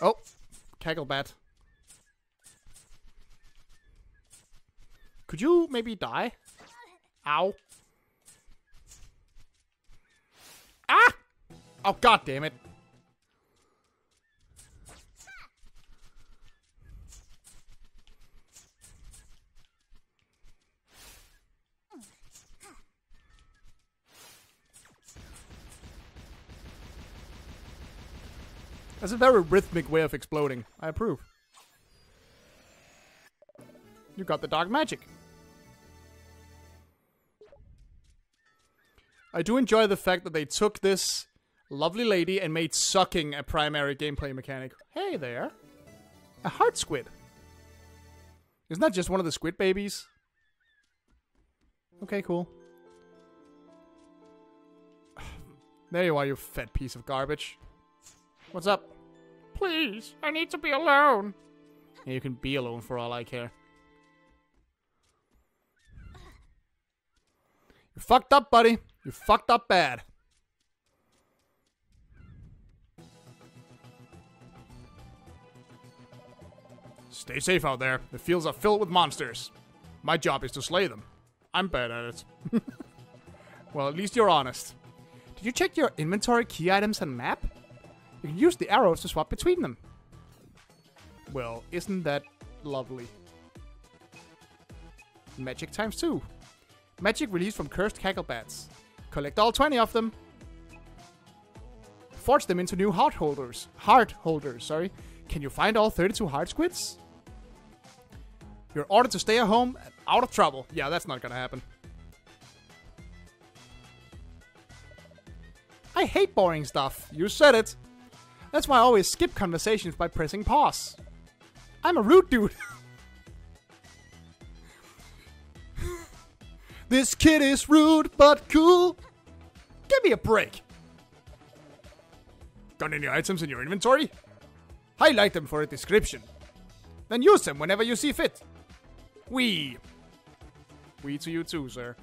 Oh, Cacklebat. Could you maybe die? Ow. Ah! Oh, god damn it. That's a very rhythmic way of exploding. I approve. You got the dark magic. I do enjoy the fact that they took this lovely lady and made sucking a primary gameplay mechanic. Hey there. A heart squid. Isn't that just one of the squid babies? Okay, cool. There you are, you fat piece of garbage. What's up? Please, I need to be alone. You can be alone for all I care. You're fucked up, buddy. You're fucked up bad. Stay safe out there. The fields are filled with monsters. My job is to slay them. I'm bad at it. well, at least you're honest. Did you check your inventory, key items, and map? You can use the arrows to swap between them. Well, isn't that lovely? Magic times two. Magic released from cursed cacklebats. Collect all 20 of them. Forge them into new heart holders. Heart holders, sorry. Can you find all 32 heart squids? You're ordered to stay at home and out of trouble. Yeah, that's not gonna happen. I hate boring stuff. You said it. That's why I always skip conversations by pressing pause. I'm a rude dude. this kid is rude but cool. Give me a break. Got any items in your inventory? Highlight them for a description. Then use them whenever you see fit. We. We to you too, sir.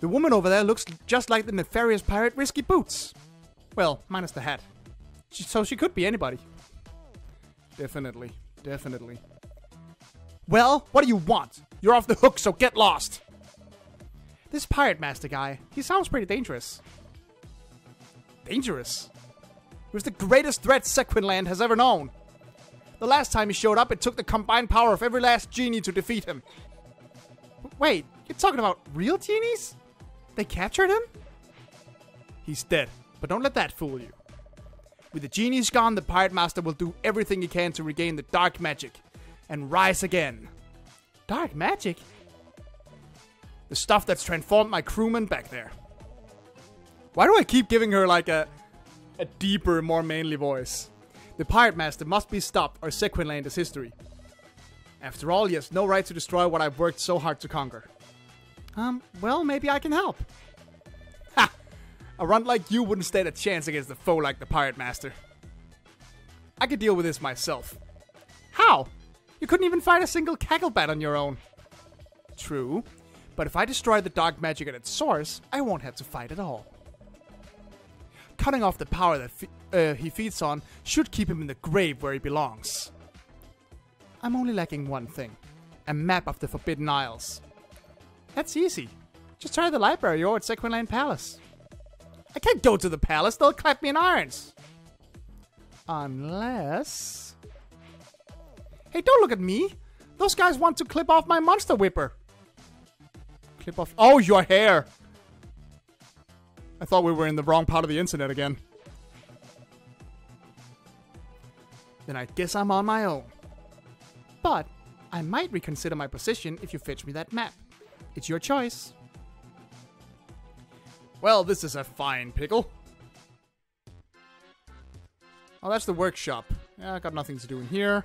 The woman over there looks just like the nefarious pirate Risky Boots. Well, minus the hat. So she could be anybody. Definitely. Definitely. Well, what do you want? You're off the hook, so get lost. This pirate master guy, he sounds pretty dangerous. Dangerous? He was the greatest threat Sequinland has ever known. The last time he showed up, it took the combined power of every last genie to defeat him. Wait, you're talking about real genies? They captured him? He's dead, but don't let that fool you. With the genies gone, the Pirate Master will do everything he can to regain the dark magic and rise again. Dark magic? The stuff that's transformed my crewman back there. Why do I keep giving her like a a deeper, more manly voice? The Pirate Master must be stopped or Sequinland is history. After all, he has no right to destroy what I've worked so hard to conquer. Um, well, maybe I can help. Ha! A runt like you wouldn't stand a chance against a foe like the Pirate Master. I could deal with this myself. How? You couldn't even fight a single cacklebat on your own. True, but if I destroy the dark magic at its source, I won't have to fight at all. Cutting off the power that fe- uh, he feeds on should keep him in the grave where he belongs. I'm only lacking one thing a map of the Forbidden Isles. That's easy. Just try the library or at Sequinland Palace. I can't go to the palace, they'll clap me in irons. Unless. Hey, don't look at me! Those guys want to clip off my monster whipper. Clip off. Oh, your hair! I thought we were in the wrong part of the internet again. Then I guess I'm on my own. But I might reconsider my position if you fetch me that map. It's your choice. Well, this is a fine pickle. Oh, that's the workshop. Yeah, I got nothing to do in here.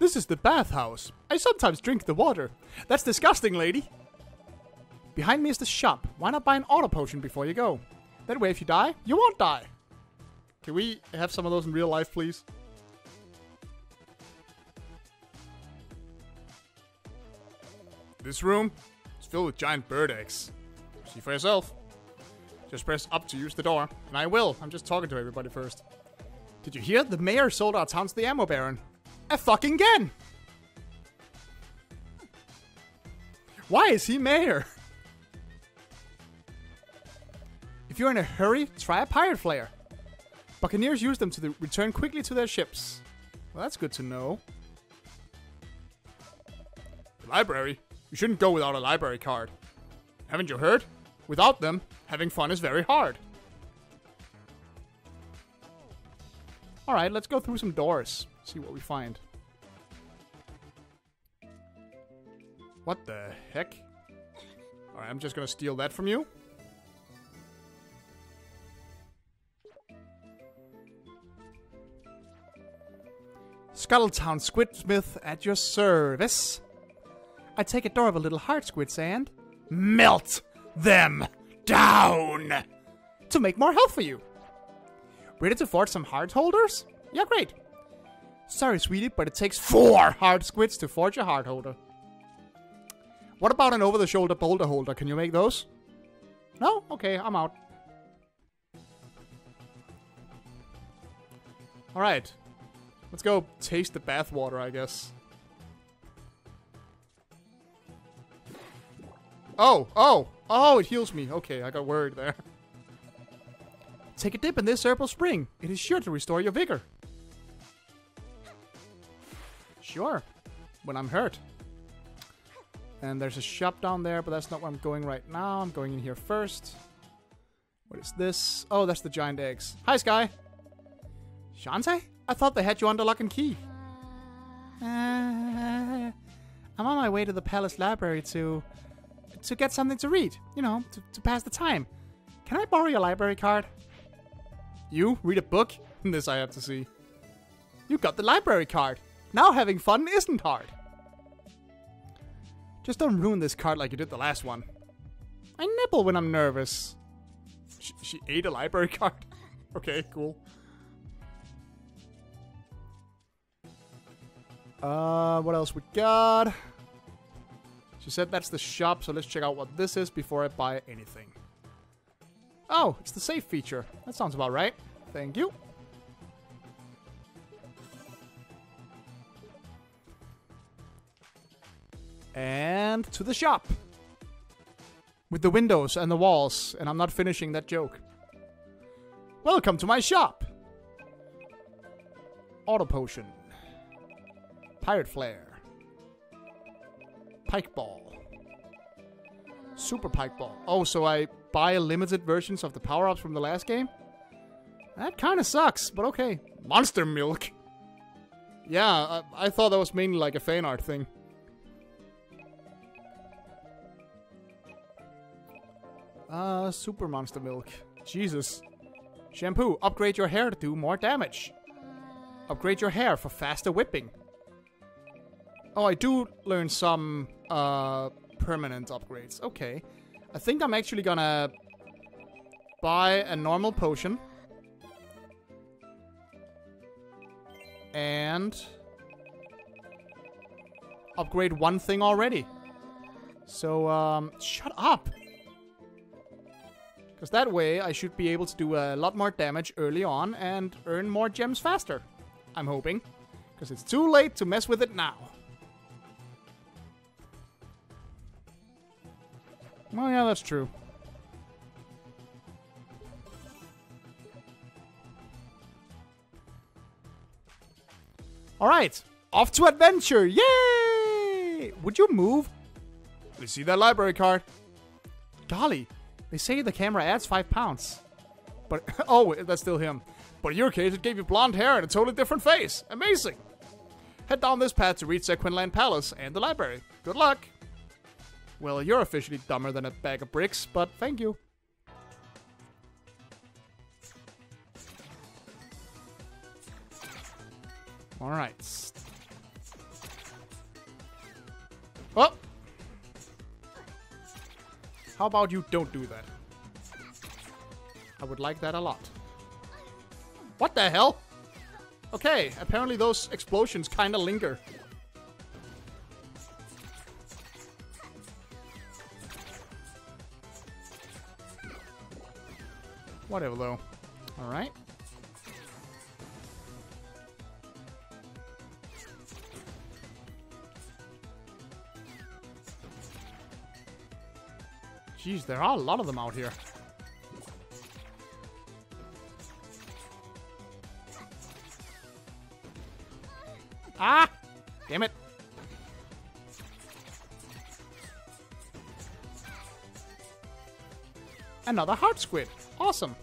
This is the bathhouse. I sometimes drink the water. That's disgusting, lady. Behind me is the shop. Why not buy an auto potion before you go? That way, if you die, you won't die. Can we have some of those in real life, please? This room is filled with giant bird eggs. See for yourself. Just press up to use the door. And I will. I'm just talking to everybody first. Did you hear? The mayor sold our town to the ammo baron. A fucking again! Why is he mayor? If you're in a hurry, try a pirate flare. Buccaneers use them to return quickly to their ships. Well, that's good to know. The library? You shouldn't go without a library card. Haven't you heard? Without them, having fun is very hard. Alright, let's go through some doors. See what we find. What the heck? Alright, I'm just gonna steal that from you. Scuttletown Squidsmith at your service. I take a door of a little heart squids and melt them down to make more health for you. Ready to forge some heart holders? Yeah, great. Sorry, sweetie, but it takes four heart squids to forge a heart holder. What about an over-the-shoulder boulder holder? Can you make those? No? Okay, I'm out. Alright. Let's go taste the bathwater, I guess. Oh, oh, oh, it heals me. Okay, I got worried there. Take a dip in this herbal spring. It is sure to restore your vigor. Sure, when I'm hurt. And there's a shop down there, but that's not where I'm going right now. I'm going in here first. What is this? Oh, that's the giant eggs. Hi, Sky. Shantae? I thought they had you under lock and key. Uh, I'm on my way to the palace library to to get something to read. You know, to, to pass the time. Can I borrow your library card? You read a book? this I have to see. You got the library card. Now having fun isn't hard. Just don't ruin this card like you did the last one. I nibble when I'm nervous. She, she ate a library card? okay, cool. Uh, what else we got? She said that's the shop, so let's check out what this is before I buy anything. Oh, it's the save feature. That sounds about right. Thank you. And to the shop. With the windows and the walls, and I'm not finishing that joke. Welcome to my shop! Auto Potion. Pirate Flare. Pike Ball. Super Pike Ball. Oh, so I buy limited versions of the power-ups from the last game? That kind of sucks, but okay. Monster Milk. Yeah, I, I thought that was mainly like a fan art thing. Uh, Super Monster Milk. Jesus. Shampoo, upgrade your hair to do more damage. Upgrade your hair for faster whipping. Oh, I do learn some uh, permanent upgrades. Okay. I think I'm actually gonna buy a normal potion. And upgrade one thing already. So, um, shut up. Because that way I should be able to do a lot more damage early on and earn more gems faster. I'm hoping. Because it's too late to mess with it now. Oh yeah, that's true. Alright, off to adventure! Yay! Would you move? You see that library card? Golly, they say the camera adds five pounds. But, oh, that's still him. But in your case, it gave you blonde hair and a totally different face. Amazing! Head down this path to reach the Sequinland Palace and the library. Good luck! Well, you're officially dumber than a bag of bricks, but thank you. Alright. Oh! How about you don't do that? I would like that a lot. What the hell? Okay, apparently those explosions kinda linger. Whatever, though. Alright. Jeez, there are a lot of them out here. Another heart squid. Awesome.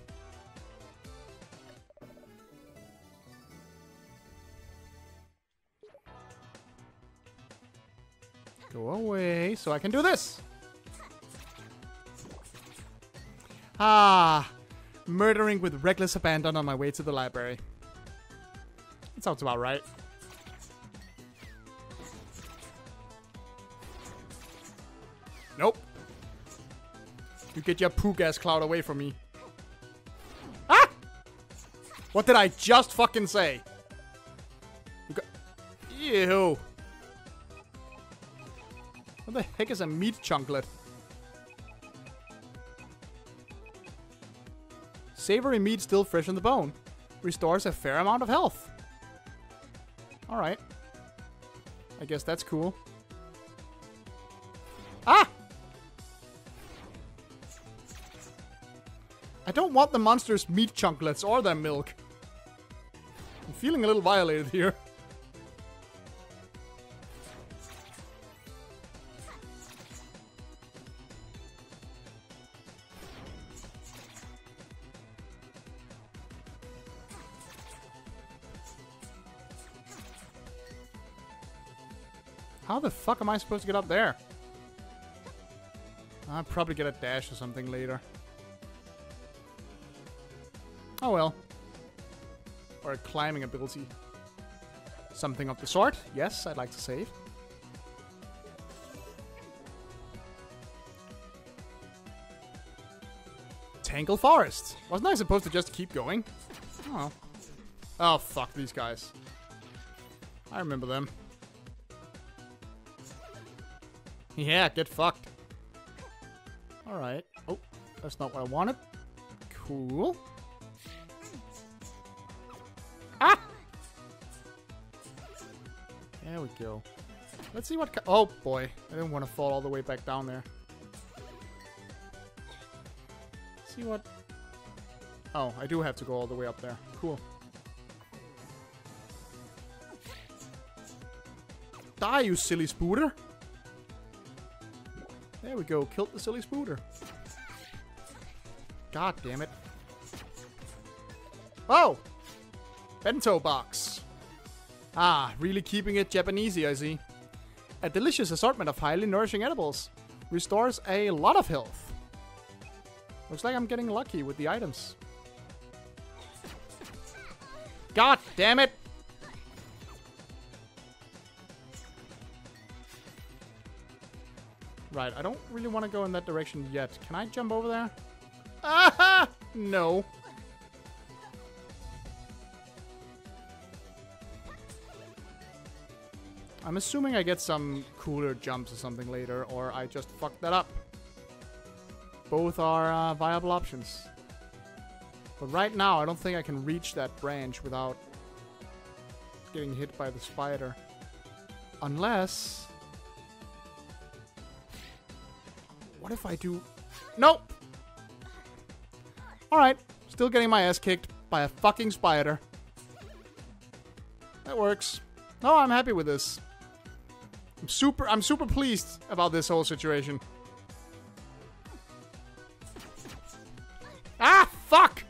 Go away so I can do this. Ah, murdering with reckless abandon on my way to the library. That sounds about right. You get your poo gas cloud away from me. Ah! What did I just fucking say? You got... Ew. What the heck is a meat chunklet? Savory meat still fresh in the bone. Restores a fair amount of health. Alright. I guess that's cool. I don't want the monster's meat chunklets or their milk. I'm feeling a little violated here. How the fuck am I supposed to get up there? I'll probably get a dash or something later. Oh well. Or a climbing ability. Something of the sort. Yes, I'd like to save. Tangle Forest. Wasn't I supposed to just keep going? Oh. Oh, fuck these guys. I remember them. Yeah, get fucked. Alright. Oh, that's not what I wanted. Cool. We go. Let's see what... Oh, boy. I didn't want to fall all the way back down there. Let's see what... Oh, I do have to go all the way up there. Cool. Die, you silly spooter! There we go. Killed the silly spooter. God damn it. Oh! Bento box. Ah, really keeping it Japanesey, I see. A delicious assortment of highly nourishing edibles. Restores a lot of health. Looks like I'm getting lucky with the items. God damn it! Right, I don't really want to go in that direction yet. Can I jump over there? Ah! No. I'm assuming I get some cooler jumps or something later, or I just fucked that up. Both are uh, viable options. But right now, I don't think I can reach that branch without getting hit by the spider. Unless... What if I do... Nope! Alright, still getting my ass kicked by a fucking spider. That works. No, I'm happy with this. I'm super I'm super pleased about this whole situation. Ah, fuck!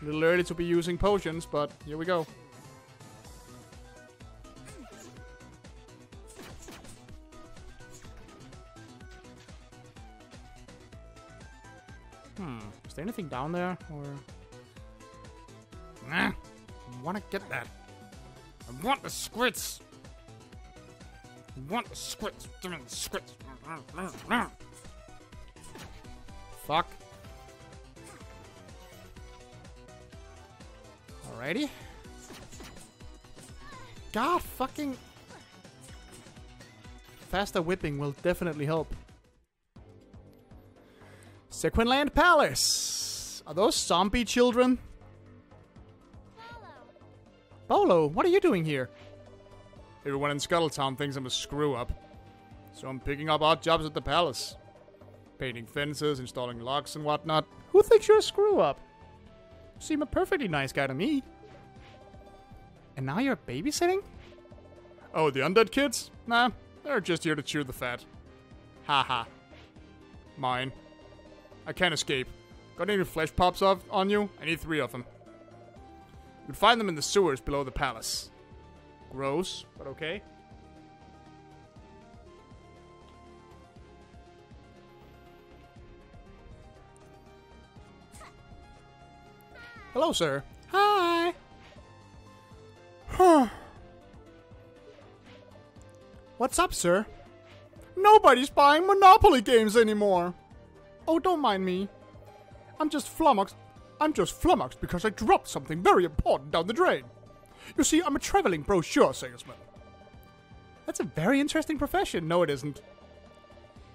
A little early to be using potions, but here we go. Hmm. Is there anything down there? Or... Nah. I want to get that. I want the squirts. I want the squirts. Give me the squirts. Fuck. Alrighty. God fucking... Faster whipping will definitely help. Sequinland Palace. Are those zombie children? Bolo, what are you doing here? Everyone in Scuttletown thinks I'm a screw up. So I'm picking up odd jobs at the palace. Painting fences, installing locks and whatnot. Who thinks you're a screw up? You seem a perfectly nice guy to me. And now you're babysitting? Oh, the undead kids? Nah, they're just here to cheer the fat. Haha. Mine. I can't escape. Got any flesh pops off on you? I need three of them. You'd find them in the sewers below the palace. Gross, but okay. Hello, sir. Hi. Huh. What's up, sir? Nobody's buying Monopoly games anymore. Oh, don't mind me. I'm just flummoxed. I'm just flummoxed because I dropped something very important down the drain. You see, I'm a traveling brochure salesman. That's a very interesting profession. No, it isn't.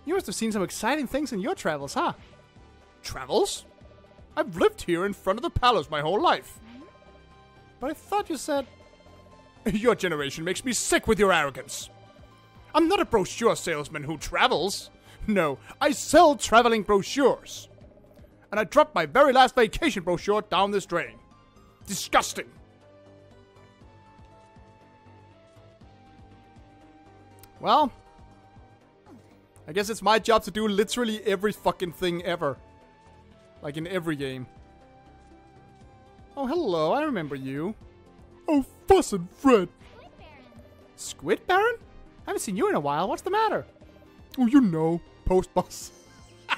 You must have seen some exciting things in your travels, huh? Travels? I've lived here in front of the palace my whole life. But I thought you said. Your generation makes me sick with your arrogance. I'm not a brochure salesman who travels. No, I sell traveling brochures. And I dropped my very last vacation brochure down this drain. Disgusting. Well, I guess it's my job to do literally every fucking thing ever. Like in every game. Oh, hello, I remember you. Oh, Fuss and Fred. Squid Baron? I haven't seen you in a while. What's the matter? Oh, you know, post bus.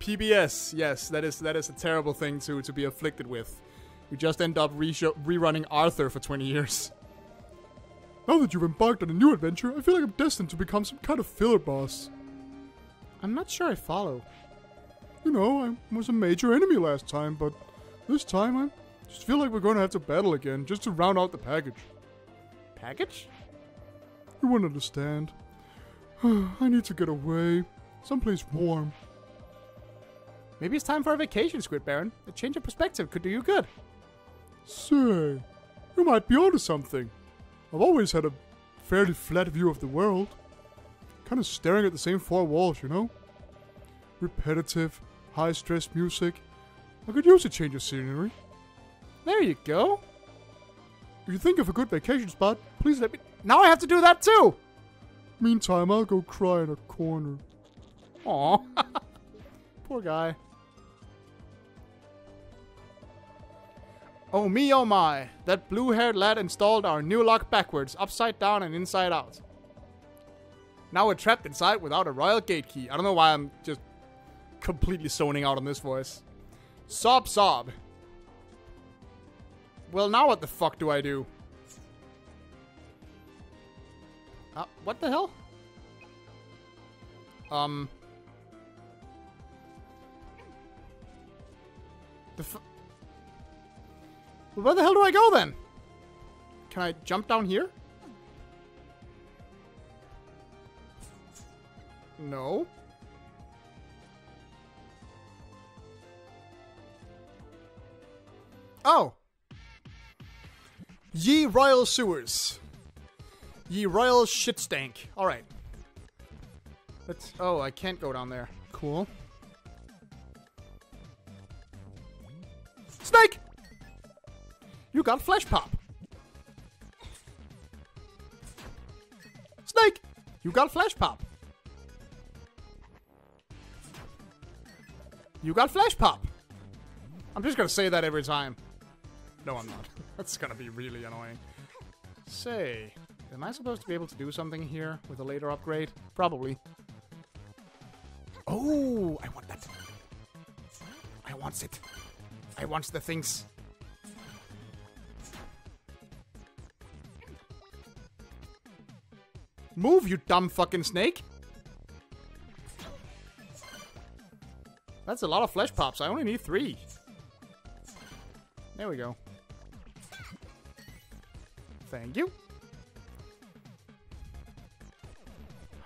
PBS, yes, that is that is a terrible thing to to be afflicted with. You just end up re rerunning Arthur for 20 years. Now that you've embarked on a new adventure, I feel like I'm destined to become some kind of filler boss. I'm not sure I follow. You know, I was a major enemy last time, but this time I just feel like we're going to have to battle again just to round out the package. Package? You wouldn't understand. I need to get away. Someplace warm. Maybe it's time for a vacation, Squid Baron. A change of perspective could do you good. Say, you might be onto something. I've always had a fairly flat view of the world. Kind of staring at the same four walls, you know? Repetitive, high stress music. I could use a change of scenery. There you go. If you think of a good vacation spot, please let me. Now I have to do that too! Meantime, I'll go cry in a corner. Aw. Poor guy. Oh me, oh my. That blue-haired lad installed our new lock backwards, upside down and inside out. Now we're trapped inside without a royal gate key. I don't know why I'm just completely zoning out on this voice. Sob sob. Well, now what the fuck do I do? Uh, what the hell? Um... The f- where the hell do I go then? Can I jump down here? No. Oh. Ye royal sewers. Ye royal shit stank. Alright. Let's. Oh, I can't go down there. Cool. Snake! You got flesh pop. Snake! You got flesh pop. You got flesh pop. I'm just gonna say that every time. No, I'm not. That's gonna be really annoying. Say, am I supposed to be able to do something here with a later upgrade? Probably. Oh, I want that. I wants it. I wants the things. Move, you dumb fucking snake! That's a lot of flesh pops. I only need three. There we go.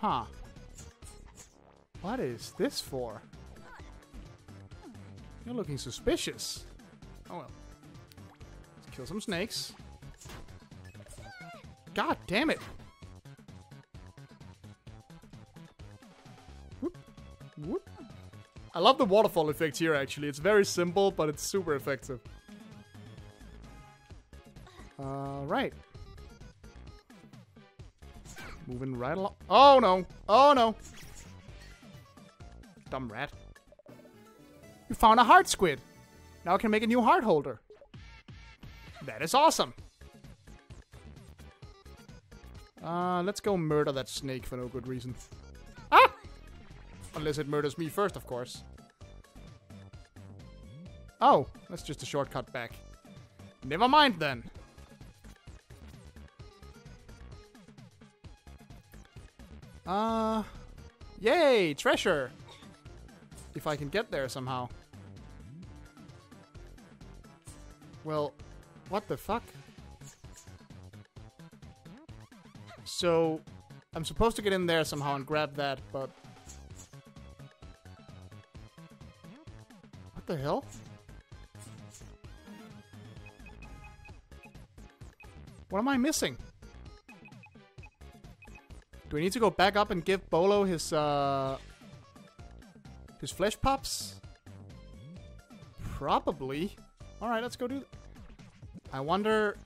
Huh. What is this for? You're looking suspicious. Oh well. Let's kill some snakes. God damn it! Whoop. Whoop. I love the waterfall effect here, actually. It's very simple, but it's super effective. Alright. Moving right along. Oh, no. Oh, no. Dumb rat. You found a heart squid. Now I can make a new heart holder. That is awesome. Uh, let's go murder that snake for no good reason. Ah! Unless it murders me first, of course. Oh, that's just a shortcut back. Never mind then. Yay, treasure. If I can get there somehow. Well, what the fuck? So, I'm supposed to get in there somehow and grab that, but... What the hell? What am I missing? Do we need to go back up and give Bolo his, uh... His flesh pops? Probably. Alright, let's go do... I wonder...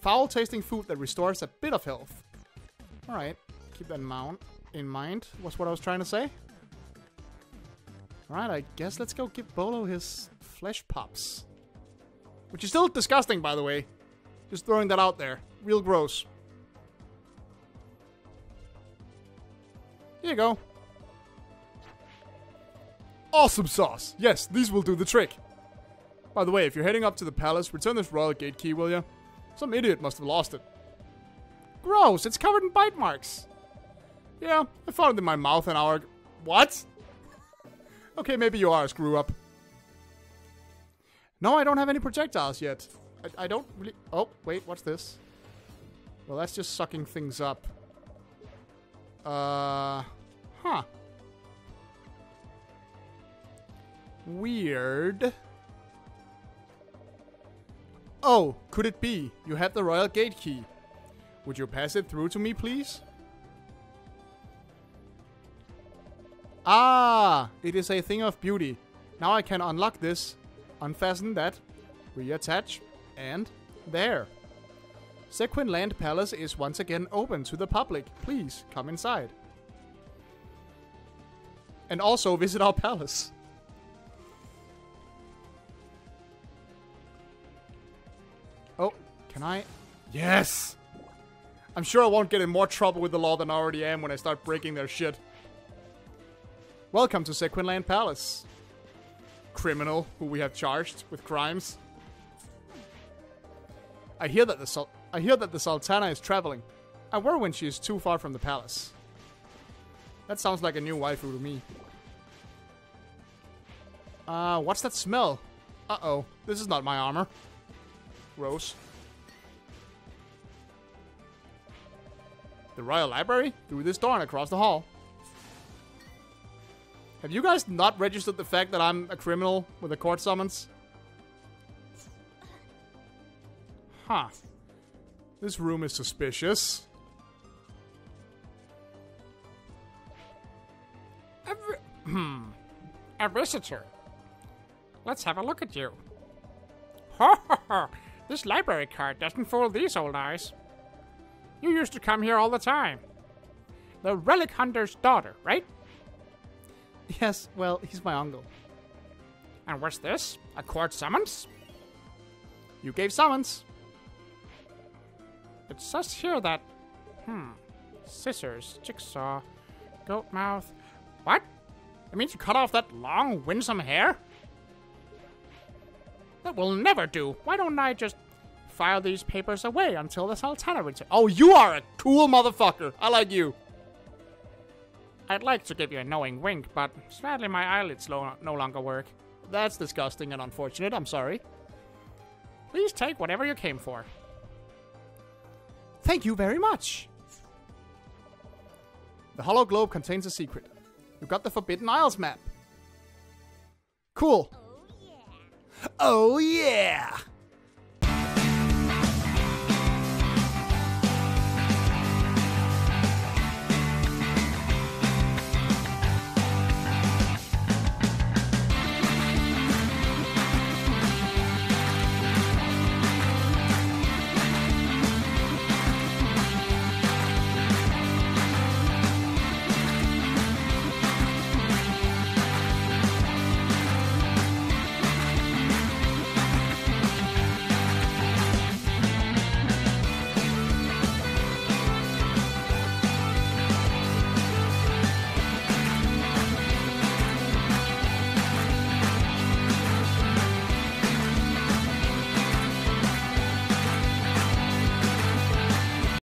Foul tasting food that restores a bit of health. Alright, keep that mount in mind. What's what I was trying to say? Alright, I guess let's go give Bolo his flesh pops. Which is still disgusting, by the way. Just throwing that out there. Real gross. Here you go. Awesome sauce. Yes, these will do the trick. By the way, if you're heading up to the palace, return this royal gate key, will you? Some idiot must have lost it. Gross, it's covered in bite marks. Yeah, I found it in my mouth an hour What? Okay, maybe you are a screw up. No, I don't have any projectiles yet. I, I don't really... Oh, wait, what's this? Well, that's just sucking things up. Uh... Huh. Weird. Oh, could it be? You have the royal gate key. Would you pass it through to me, please? Ah, it is a thing of beauty. Now I can unlock this, unfasten that, reattach, and there. Sequin Land Palace is once again open to the public. Please come inside. And also visit our palace. Oh, can I? Yes! I'm sure I won't get in more trouble with the law than I already am when I start breaking their shit. Welcome to Sequinland Palace. Criminal who we have charged with crimes. I hear that the Sul I hear that the Sultana is traveling. I worry when she is too far from the palace. That sounds like a new waifu to me. Uh, what's that smell? Uh-oh, this is not my armor. Gross. The Royal Library? Through this door and across the hall. Have you guys not registered the fact that I'm a criminal with a court summons? Huh. This room is suspicious. A, hmm. a visitor. Let's have a look at you. Ha ha ha! This library card doesn't fool these old eyes. You used to come here all the time. The Relic Hunter's daughter, right? Yes, well, he's my uncle. And what's this? A court summons? You gave summons. It says here that. Hmm. Scissors, jigsaw, goat mouth. What? It means you cut off that long, winsome hair? That will never do. Why don't I just file these papers away until the Sultana returns? Oh, you are a cool motherfucker. I like you. I'd like to give you a knowing wink, but sadly my eyelids no longer work. That's disgusting and unfortunate. I'm sorry. Please take whatever you came for. Thank you very much. The hollow globe contains a secret. You got the Forbidden Isles map. Cool. Oh yeah! Oh,